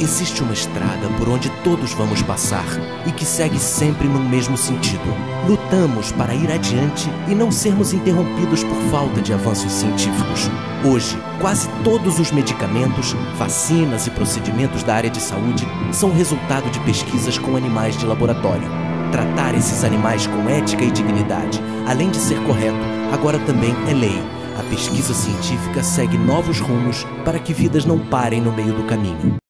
Existe uma estrada por onde todos vamos passar e que segue sempre no mesmo sentido. Lutamos para ir adiante e não sermos interrompidos por falta de avanços científicos. Hoje, quase todos os medicamentos, vacinas e procedimentos da área de saúde são resultado de pesquisas com animais de laboratório. Tratar esses animais com ética e dignidade, além de ser correto, agora também é lei. A pesquisa científica segue novos rumos para que vidas não parem no meio do caminho.